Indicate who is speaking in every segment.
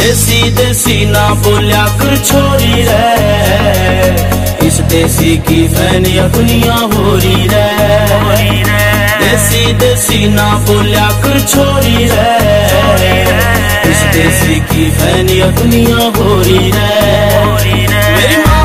Speaker 1: देसी देसी ना बोलिया कर छोरी रे। इस देसी की फैनिया दुनिया हो रही रे। देसी देसी ना बोलिया कर छोरी रे। इस देसी की फैनिया दुनिया हो रही रे। मेरी माँ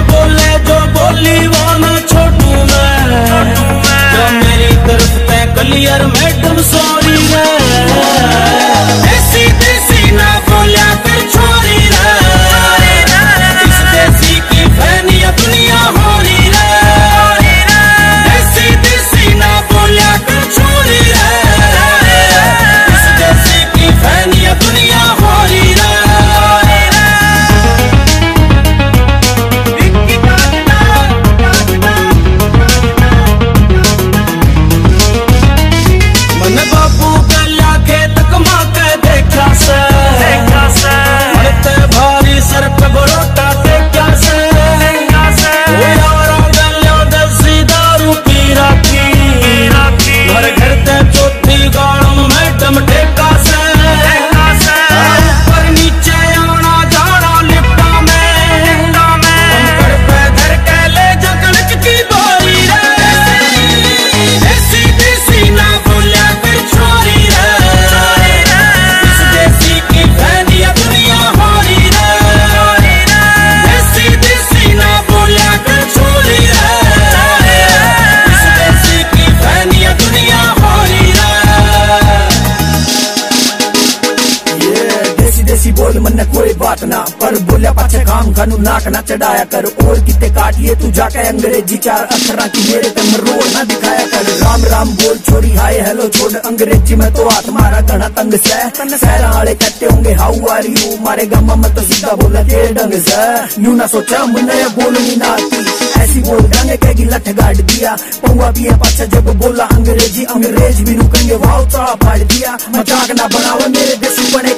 Speaker 2: मन कोई बात ना पर बोलिया पाछे काम खानू नाक ना चढ़ाया कर। और कितने काटिए तू जाके अंग्रेज़ी चार अक्षर की मेरे ते मरोड़ ना दिखाया कर। राम राम बोल छोड़ी हाय, हेलो छोड़। अंग्रेज़ी में तो हाथ मारा, घना तंग से। शहर वाले कहते होंगे, हाउ आर यू? मारे गम में तो सीधा बोला तेरे ढंग से? न्यू ना सोचा, मुन्ने बोलनी ना आती। ऐसी बोल डांगे कहेगी, लठ गाड़ दिया। पौआ भी है पाछा जब बोला, अंग्रेज़ी, अंग्रेज़ भी रुकेंगे वाव चढ़ा फाड़ दिया। मज़ाक ना बनावा मेरे देसी बनेगा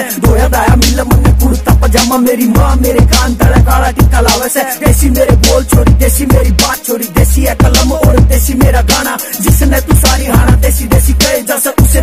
Speaker 2: से। धोया दाया मिला मन कुर्ता पजामा, मेरी माँ मेरे कान तड़ा काला टिक्का लावे से। देसी मेरे बोल छोरी देसी मेरी बात छोड़ी देसी है कलम और देसी मेरा गाना। जिसने तू सारी हाना देसी देसी कहे जैसे उसे